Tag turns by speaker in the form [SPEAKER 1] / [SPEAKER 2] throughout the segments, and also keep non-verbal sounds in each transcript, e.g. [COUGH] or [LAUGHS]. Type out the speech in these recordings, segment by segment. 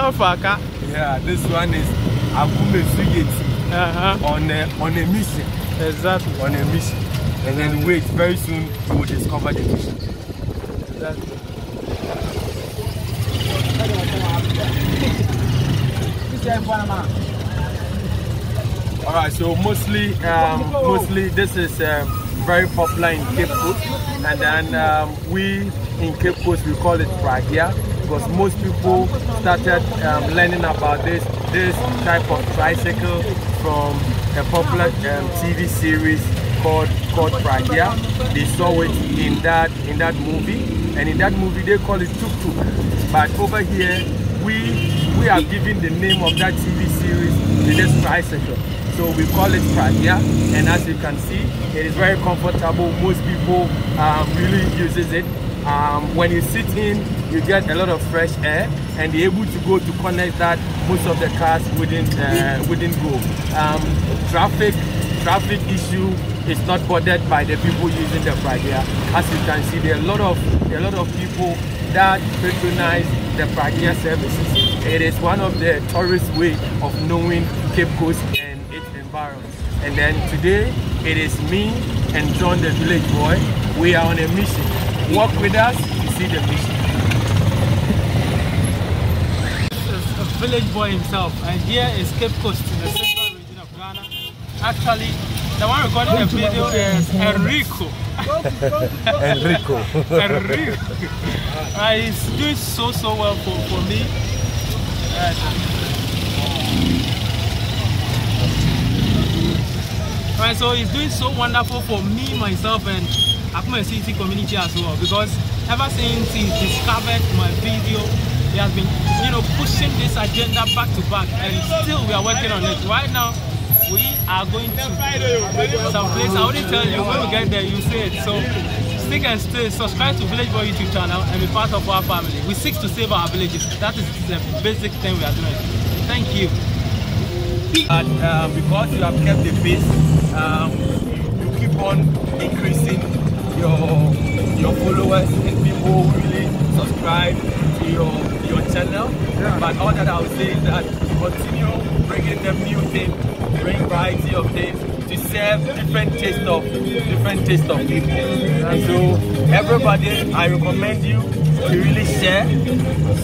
[SPEAKER 1] Chafaka.
[SPEAKER 2] Yeah, this one is Akumersu Yiti
[SPEAKER 1] Uh-huh.
[SPEAKER 2] on a, on a mission.
[SPEAKER 1] Exactly.
[SPEAKER 2] On a mission. And then wait, very soon you will discover the mission.
[SPEAKER 1] exactly.
[SPEAKER 2] All right, so mostly, um, mostly this is um, very popular in Cape Coast, and then um, we in Cape Coast we call it Pragia because most people started um, learning about this this type of tricycle from a popular um, TV series called called Pragia. They saw it in that in that movie, and in that movie they call it tuk tuk, but over here we we are giving the name of that TV series to this tricycle. So we call it Pragia, and as you can see, it is very comfortable. Most people um, really uses it. Um, when you sit in, you get a lot of fresh air, and you're able to go to connect that most of the cars wouldn't uh, wouldn't go. Um, traffic traffic issue is not bothered by the people using the Pragia. As you can see, there are a lot of a lot of people that patronize the Pragia services. It is one of the tourist way of knowing Cape Coast and its environs. And then today, it is me and John the village boy. We are on a mission. Walk with us to see the mission.
[SPEAKER 1] This is a village boy himself, and here is Cape Coast in the central region of Ghana. Actually, the one recording the video is Enrico.
[SPEAKER 2] Enrico.
[SPEAKER 1] Enrico. Uh, he's doing so so well for, for me. Uh, Right, so he's doing so wonderful for me, myself, and Akumersu Yiti community as well. Because ever since he discovered my video, he has been, you know, pushing this agenda back to back, and still we are working on it. Right now, we are going to some place. I already tell you when we get there, you see it. So stick and stay. Subscribe to Village Boy YouTube channel and be part of our family. We seek to save our villages. That is the basic thing we are doing. Thank you.
[SPEAKER 2] And um, because you have kept the pace, um, you keep on increasing your your followers and people who really subscribe to your your channel. But all that I would say is that continue bringing them new things, bring variety of things to serve different taste of different taste of people. And so everybody, I recommend you to really share,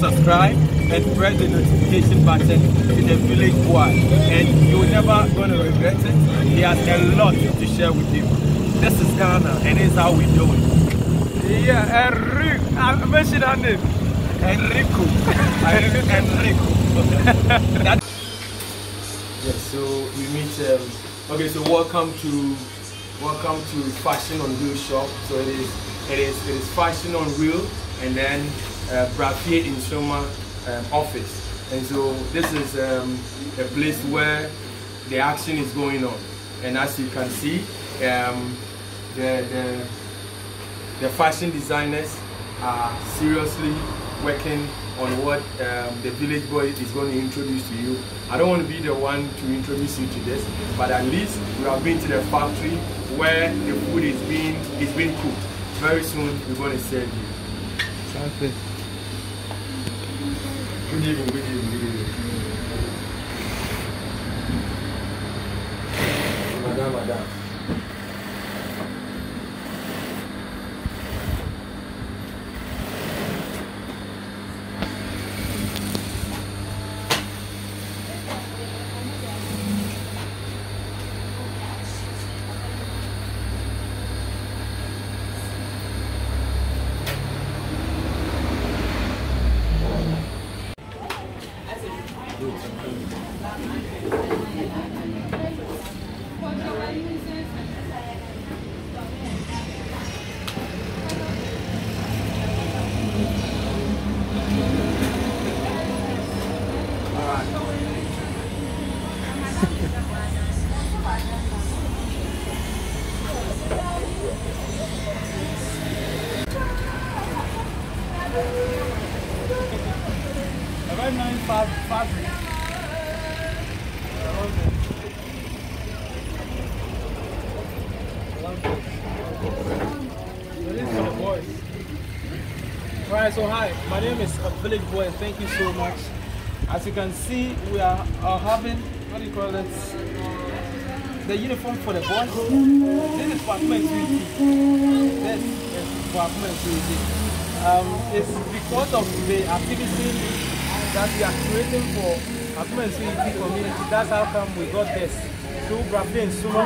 [SPEAKER 2] subscribe, and press the notification button to the village boy. And you're never gonna regret it. He has a lot to share with you. This is Ghana, and this how we do it.
[SPEAKER 1] Yeah, Enrico. I mentioned that name.
[SPEAKER 2] Enrico. [LAUGHS] Enrico. [LAUGHS] that Yes, so we meet. Um, okay, so welcome to welcome to Fashion on Wheel shop. So it is it is it is Fashion on Wheel, and then uh, Brafie Nsoroma um, office. And so this is um, a place where the action is going on. And as you can see, um, the the the fashion designers are seriously working on what um, the village boy is going to introduce to you. I don't want to be the one to introduce you to this, but at least we have been to the factory where the food is being is being cooked. Very soon we're going to serve you.
[SPEAKER 1] Exactly.
[SPEAKER 2] Good evening, good evening, good evening. Madam,
[SPEAKER 1] Alright, so hi, my name is a Village Boy thank you so much As you can see, we are, are having, what do you call it? The uniform for the boys. This is for Akumersu Yiti. This is for Akumersu Yiti. Um, it's because of the activity that we are creating for Akuma Suiti community. That's how come we got this. Through Brafi and Suma.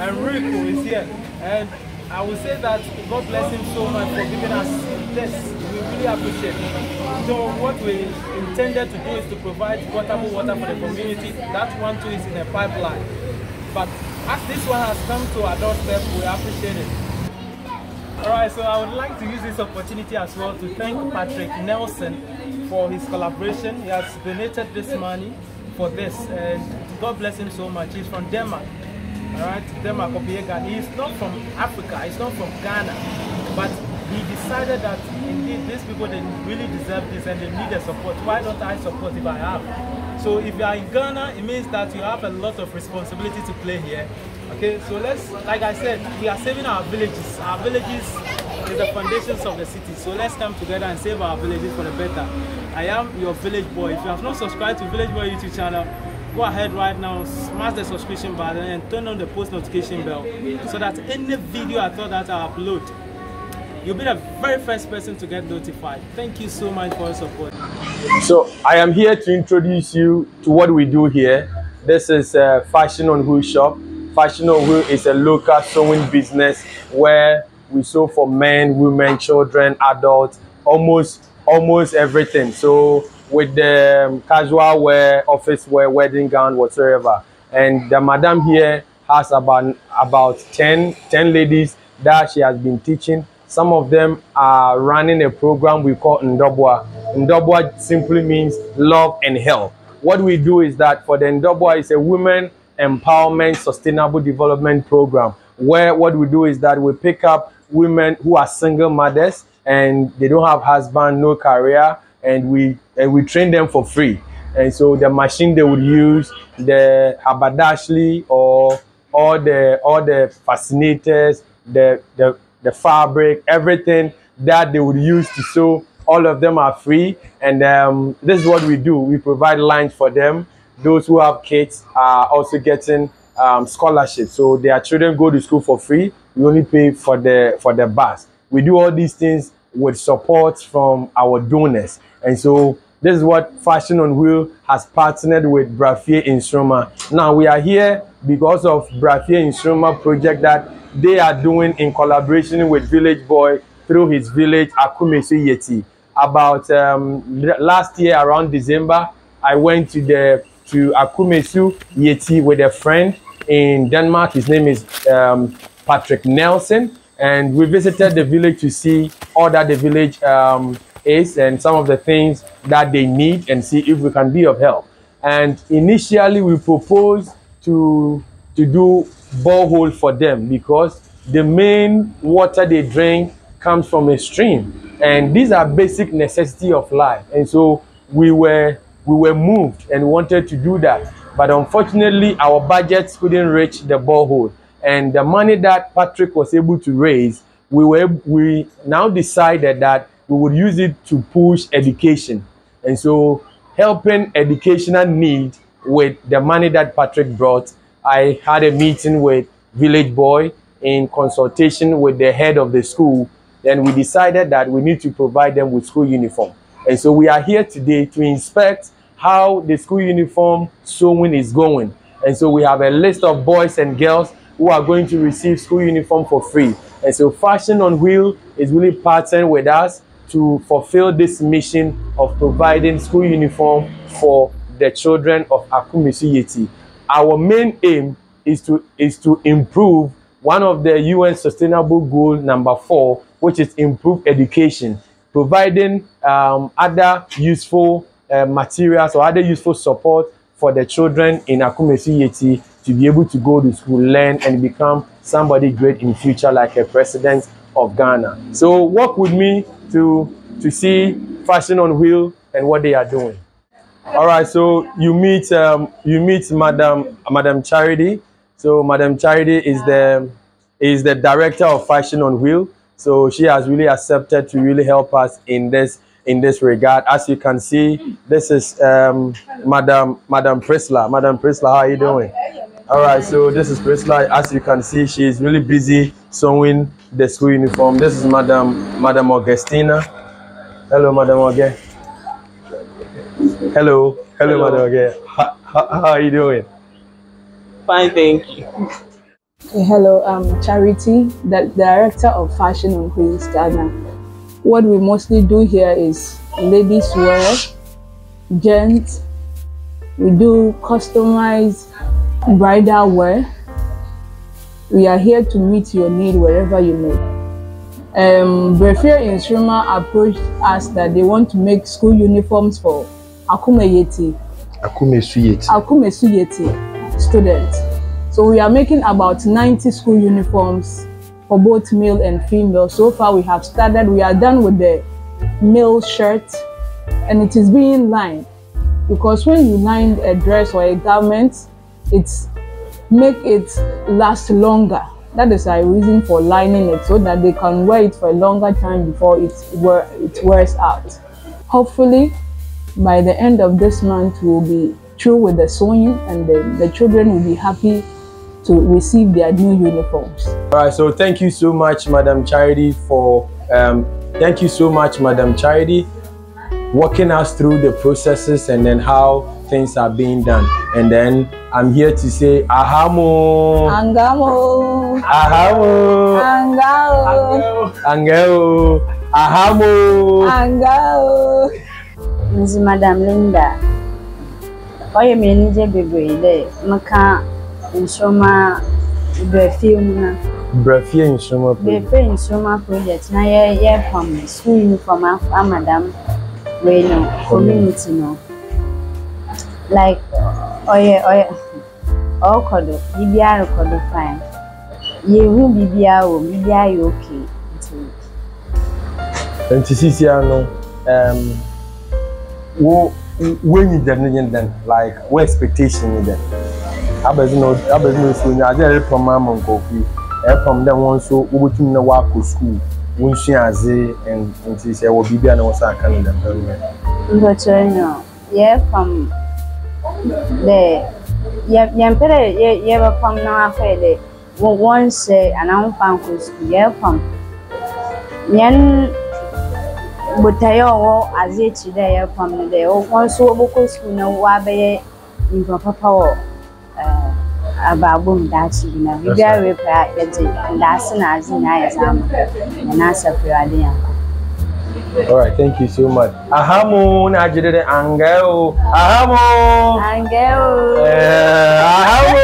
[SPEAKER 1] And Rico is here. And I will say that God bless him so much for giving us this. We really appreciate it. So what we intended to do is to provide potable water for the community. That one too is in a pipeline. But as this one has come to our doorstep, we appreciate it. Alright, so I would like to use this opportunity as well to thank Patrick Nelson for his collaboration. He has donated this money for this and God bless him so much. He's from Denmark. Alright, Denmark Copenhagen. He's not from Africa, he's not from Ghana. But he decided that indeed these people they really deserve this and they need the support. Why don't I support if I have? So if you are in Ghana, it means that you have a lot of responsibility to play here. Okay, so let's, like I said, we are saving our villages. Our villages is the foundations of the city. So let's come together and save our villages for the better. I am your village boy. If you have not subscribed to Village Boy YouTube channel, go ahead right now, smash the subscription button and turn on the post notification bell so that any video I thought that I upload, you'll be the very first person to get notified. Thank you so much for your support.
[SPEAKER 2] So I am here to introduce you to what we do here. This is Fashion on Wheel shop. Fashion on Wheel is a local sewing business where we sew for men, women, children, adults, almost almost everything. So with the um, casual wear, office wear, wedding gown, whatsoever. And the madam here has about about 10, 10 ladies that she has been teaching. Some of them are running a program we call Ndobwa. Ndobwa simply means love and health. What we do is that for the Ndobwa is a women empowerment sustainable development program where what we do is that we pick up women who are single mothers and they don't have husband, no career, and we and we train them for free. And so the machine they would use, the haberdashery or all the all the fascinators, the the the fabric, everything that they would use to sew, all of them are free. And um, this is what we do. We provide lunch for them. Those who have kids are also getting um, scholarships. So their children go to school for free. We only pay for the for the bus. We do all these things with support from our donors. And so this is what Fashion on Wheel has partnered with Brafier Instruma. Now we are here because of Brafier Instruma project that they are doing in collaboration with Village Boy through his village Akumesu Yeti. About um, last year around December, I went to the to Akumersu Yiti with a friend in Denmark. His name is um, Patrick Nelson, and we visited the village to see all that the village um, is and some of the things that they need and see if we can be of help. And initially, we proposed to to do borehole for them because the main water they drink comes from a stream, and these are basic necessity of life. And so we were we were moved and wanted to do that, but unfortunately, our budgets couldn't reach the borehole. And the money that Patrick was able to raise, we were we now decided that we would use it to push education. And so helping educational need with the money that Patrick brought, I had a meeting with Village Boy in consultation with the head of the school. Then we decided that we need to provide them with school uniform. And so we are here today to inspect how the school uniform sewing is going. And so we have a list of boys and girls who are going to receive school uniform for free. And so Fashion on Wheel is really partnering with us to fulfill this mission of providing school uniform for the children of Akumersu Yiti. Our main aim is to is to improve one of the UN Sustainable Goal number four, which is improve education, providing um, other useful uh, materials or other useful support for the children in Akumersu Yiti to be able to go to school, learn, and become somebody great in future, like a president of Ghana. So work with me to to see Fashion on Wheel and what they are doing. All right, so you meet um, you meet Madam Madam Charity. So Madam Charity is the is the director of Fashion on Wheel. So she has really accepted to really help us in this in this regard. As you can see, this is um, Madam Madam Prisla. Madam Prisla, how are you doing? All right, so this is Prisla. As you can see, she is really busy sewing the school uniform. This is Madam Madam Augustina. Hello, Madam Auge. Hello, hello,
[SPEAKER 1] Hello.
[SPEAKER 2] Madam Auge. How, how, how are you doing?
[SPEAKER 1] Fine, thank you.
[SPEAKER 3] Hello, I'm Charity, the Director of Fashion on Wheels, Ghana. What we mostly do here is ladies wear, gents, we do customized bridal wear. We are here to meet your need wherever you may. Um, Brafie Nsoroma approached us that they want to make school uniforms for Akume Yeti.
[SPEAKER 2] Akume Suyeti.
[SPEAKER 3] Akumersu Yiti students. So we are making about 90 school uniforms for both male and female. So far we have started, we are done with the male shirt and it is being lined because when you line a dress or a garment, it's make it last longer. That is our reason for lining it so that they can wear it for a longer time before it, wear, it wears out. Hopefully, by the end of this month we'll be through with the sewing and the, the children will be happy to receive their new uniforms.
[SPEAKER 2] All right, so thank you so much, Madam Charity, for um, thank you so much, Madam Charity, walking us through the processes and then how things are being done. And then I'm here to say, ahamo,
[SPEAKER 3] Angamo!
[SPEAKER 2] ahamo,
[SPEAKER 3] Angao!
[SPEAKER 2] angeo, ahamo.
[SPEAKER 3] Angao!
[SPEAKER 4] nzi madam linda ɔyɛ me anigye bebree dɛ meka nsoroma brɛfie mu na
[SPEAKER 2] Brafie Nshoma, please.
[SPEAKER 4] brɛfie nsoroma project na yɛ yɛfam school uniform af- amadam wei no community no like ɔyɛ ɔyɛ ɔrekɔ do biribiara rekɔ do fine. Yɛhu biribiara wɔ mu biribiara yɛ okay nti
[SPEAKER 2] And to see no, um, wo when you done then like what expectation you then. abɛdze na abɛdze na osuo nya adze a ɛrepam ama nkɔfu ɛrepam dɛ wɔn nso wɔbɛtum na wakɔ sukuu wɔnsua adze nti sɛ ɛwɔ biribi a na wɔsa aka no dɛm dɛm
[SPEAKER 4] dɛm. mpɔtɔrɔ no yɛrepam dɛ yɛmpɛ dɛ yɛbɛpam na afɛ dɛ wɔn sɛ anamfa nkɔ sukuu yɛrepam yɛn botaeɛ a ɔwɔ adze akyi dɛ yɛrepam no dɛ wɔn nso wɔbɛkɔ sukuu na wɔabɛyɛ nipa papa wɔ. Abaabom daakye bi na biribiara wei pɛ a yɛde ndaase na adze nyinaa yɛ saa ma yɛn asafo ade yankɔ.
[SPEAKER 2] All right, thank you so much. Ahamo na agide de angeo. Ahamo.
[SPEAKER 4] Angɛ o.
[SPEAKER 2] Eh, ahamo.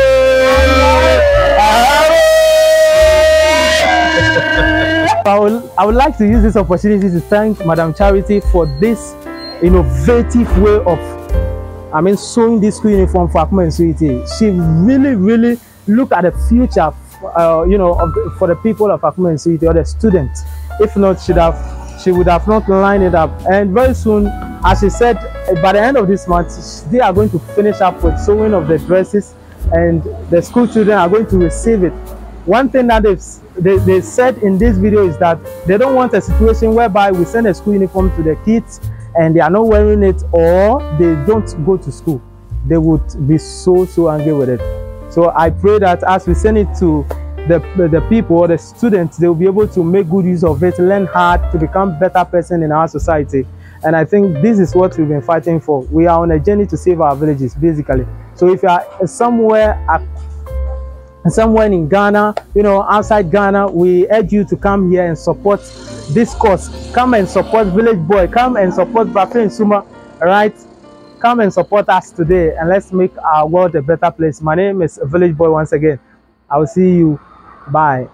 [SPEAKER 2] Ahamo. [LAUGHS]
[SPEAKER 1] I would, I would like to use this opportunity to thank Madam Charity for this innovative way of, I mean, sewing this school uniform for Akumersu Yiti. She really, really look at the future, uh, you know, the, for the people of Akumersu Yiti or the students. If not, she'd have, she would have not lined it up. And very soon, as she said, by the end of this month, they are going to finish up with sewing of the dresses, and the school children are going to receive it one thing that they, they said in this video is that they don't want a situation whereby we send a school uniform to the kids and they are not wearing it or they don't go to school they would be so so angry with it. So i pray that as we send it to the, the people or the students they will be able to make good use of it learn hard to become better person in our society. And i think this is what we've been fighting for. We are on a journey to save our villages basically. So if you are somewhere somewhere in Ghana, you know, outside Ghana, we urge you to come here and support this cause. Come and support Village Boy. Come and support Brafin Suma. All right? Come and support us today and let's make our world a better place. My name is Village Boy once again. I will see you. Bye.